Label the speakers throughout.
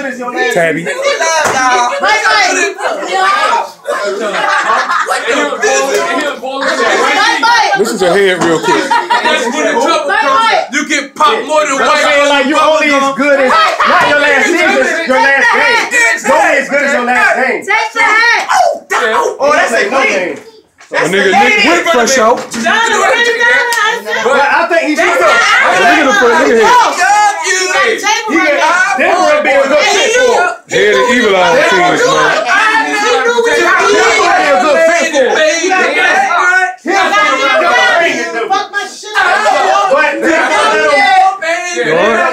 Speaker 1: good as your last
Speaker 2: Tabby.
Speaker 1: season?
Speaker 3: Mike, Mike.
Speaker 2: This is your head real quick.
Speaker 4: That's when the trouble comes. You get popped more than
Speaker 1: But I'm
Speaker 4: white
Speaker 1: saying like you only as good as not your last season, your last game. You only as good as your last game.
Speaker 3: Take the hat.
Speaker 1: Oh, that's a no game.
Speaker 2: A nigga Nick Whit fresh out.
Speaker 3: John, bring it down.
Speaker 1: But I think he should go.
Speaker 2: Look at the foot. Look
Speaker 1: But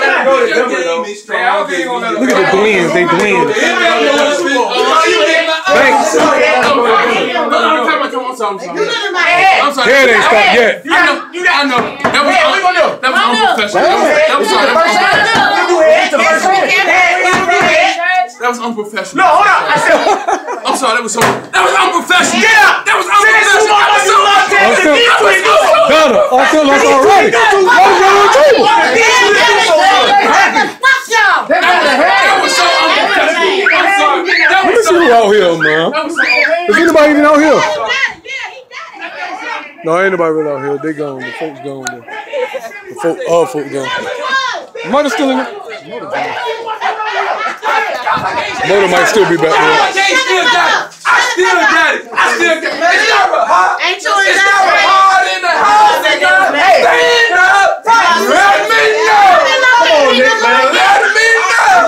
Speaker 1: not go to Denver though.
Speaker 2: Look at the twins. They twins. Thanks.
Speaker 3: You look at my head.
Speaker 4: I'm sorry.
Speaker 2: Head ain't stopped yet.
Speaker 4: I know. I know. That was
Speaker 1: Hey, we gonna do?
Speaker 4: that was unprofessional. That was that was
Speaker 1: First
Speaker 4: that was
Speaker 1: time. You do head. It's the first one.
Speaker 4: That was unprofessional.
Speaker 1: No, hold on. I said,
Speaker 4: I'm sorry. That was so. That was unprofessional.
Speaker 1: Get up.
Speaker 4: That was
Speaker 1: Send two
Speaker 4: unprofessional.
Speaker 1: more
Speaker 4: That was so
Speaker 1: you lost that to
Speaker 2: Until-
Speaker 1: Detroit.
Speaker 2: Donna, I feel like already. Let him go on the table.
Speaker 3: Fuck y'all.
Speaker 4: That was so unprofessional. I'm sorry. That
Speaker 2: Let me
Speaker 4: was
Speaker 2: see
Speaker 4: so.
Speaker 2: who out here, man.
Speaker 4: That was so.
Speaker 2: Is anybody even out here?
Speaker 3: Yeah, he got it.
Speaker 2: No, ain't nobody really out here. They gone. The folks gone. The, the folk, all folk gone. Mother still in there. Mother might still be back
Speaker 4: I
Speaker 2: there.
Speaker 4: still got it. I still got it. I still got it. It's never hot.
Speaker 3: Ain't you
Speaker 4: It's
Speaker 3: in
Speaker 4: never
Speaker 3: there?
Speaker 4: hard in the house. nigga.
Speaker 1: Hey.
Speaker 4: Stand up. Let me know.
Speaker 1: Come on, Nick, man.
Speaker 4: Let me know.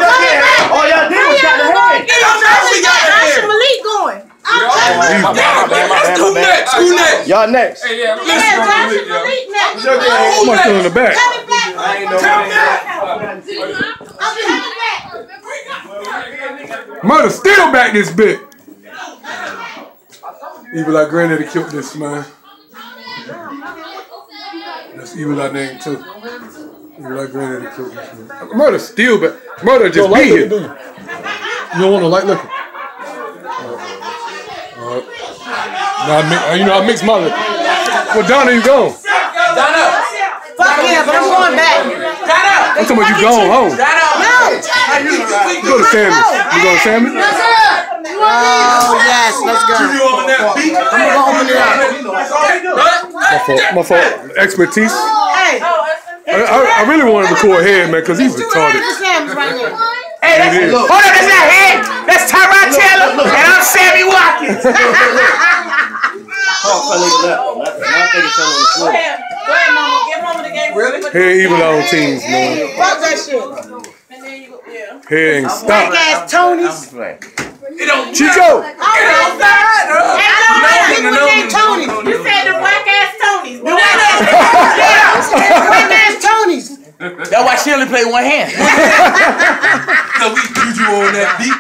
Speaker 1: All y'all did was got the head.
Speaker 4: Nigga, I'm not we got it
Speaker 3: How's
Speaker 4: here.
Speaker 3: Malik going? I'm
Speaker 4: Who next? Who next?
Speaker 1: Y'all next.
Speaker 4: Hey, yeah,
Speaker 3: Yeah,
Speaker 4: listen.
Speaker 3: Josh Malik next.
Speaker 1: Your game.
Speaker 2: Who am I still in the back?
Speaker 3: Coming back.
Speaker 1: I ain't know
Speaker 4: Tell
Speaker 1: what
Speaker 4: me
Speaker 1: it
Speaker 4: that.
Speaker 3: I'm coming back.
Speaker 2: Mother still back this bit. Evil like granddaddy killed this man. That's evil I name too. Evil like granddaddy killed this man. Murder still back. Murder just be here. You don't want to light liquor. Uh, Alright. Uh, now I mix, you know I mix my liquor. Well, Donna, you gone.
Speaker 4: Donna.
Speaker 3: Fuck yeah, but I'm going back.
Speaker 4: Donna.
Speaker 2: I'm talking about you gone home.
Speaker 4: Donna.
Speaker 3: No.
Speaker 2: You go to Sammy's. You go to Sammy's?
Speaker 3: Oh, yes, let's go.
Speaker 4: You on that beat?
Speaker 3: I'm gonna open it up.
Speaker 2: My fault. My fault. Expertise.
Speaker 3: Hey,
Speaker 2: I, I, I really want to record head, man, because he's retarded.
Speaker 3: right.
Speaker 1: Hey, that's,
Speaker 2: It is.
Speaker 1: hold on, that's not head. That's Tyrod Taylor, and I'm Sammy Watkins. Oh, fell in left. I think it on the floor.
Speaker 3: Go ahead, mama. Give mama the game. Really?
Speaker 2: Head evil on teams, man.
Speaker 3: Fuck that shit.
Speaker 2: Head ain't
Speaker 3: Black
Speaker 2: stop.
Speaker 3: ass Tony's.
Speaker 4: It don't
Speaker 2: Chico.
Speaker 4: It don't matter.
Speaker 3: Hey,
Speaker 4: No,
Speaker 3: people
Speaker 4: no, no,
Speaker 3: named Tony.
Speaker 4: no, no,
Speaker 3: You said the black ass Tonys. The black ass Black ass Tonys.
Speaker 1: That's why she only played one hand.
Speaker 4: So we juju on that beat.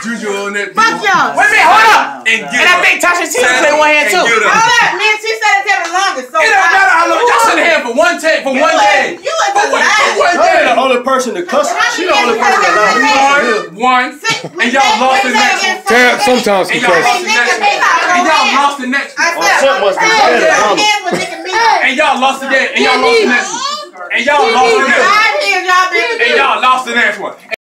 Speaker 4: Juju on that beat.
Speaker 3: Fuck y'all.
Speaker 1: Wait a minute, hold up.
Speaker 4: And
Speaker 1: And I think Tasha T played one hand too.
Speaker 4: It
Speaker 3: Hold up, man. She said it take the longest. So
Speaker 4: don't matter how long. Y'all sit here for one take, for one day.
Speaker 3: You was
Speaker 4: For one, for one
Speaker 1: She
Speaker 4: day.
Speaker 1: the only person to cuss. She the only person that allowed me to live.
Speaker 4: One, and y'all lost the next one.
Speaker 2: Tab sometimes
Speaker 4: And y'all lost the next one. And y'all lost the next one.
Speaker 1: Trump must be scared of Donald.
Speaker 4: And y'all lost the next. And y'all lost the next one. And y'all lost the next one.
Speaker 3: I hear y'all been
Speaker 4: And y'all lost the next one.